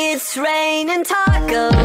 It's raining tacos.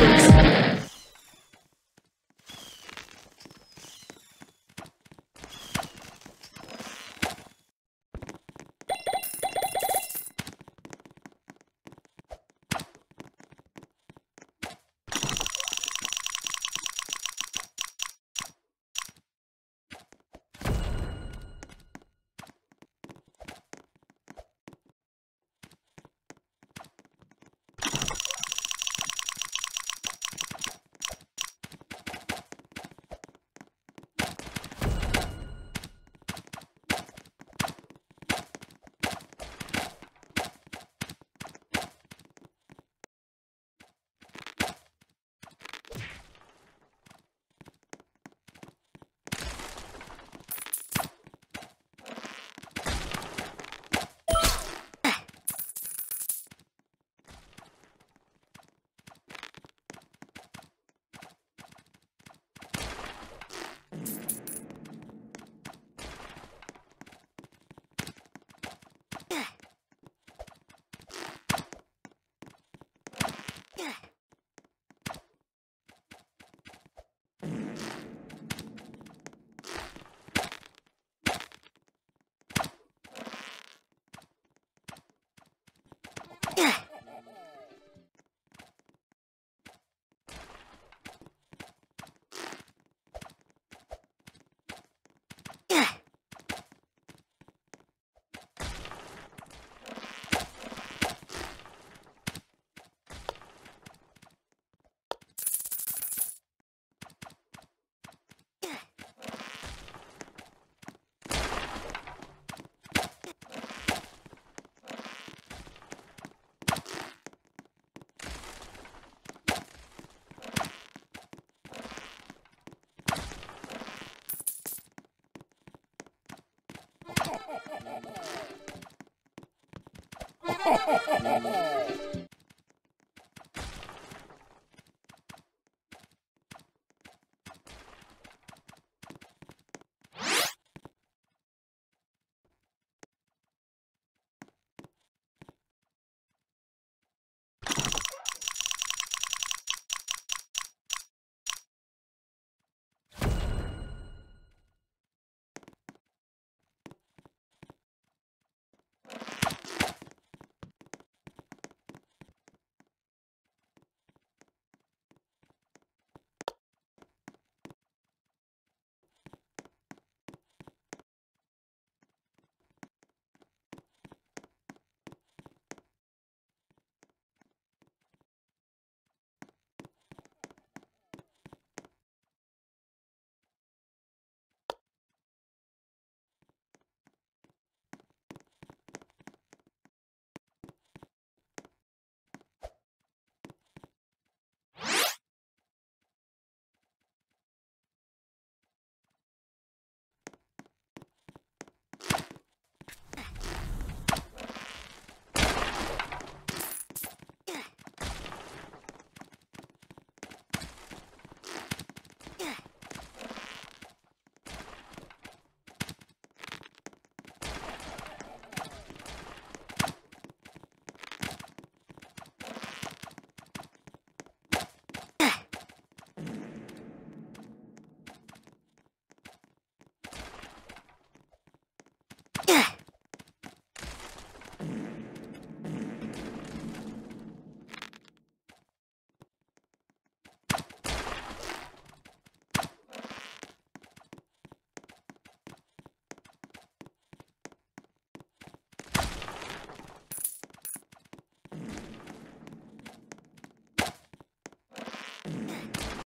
嘿嘿嘿嘿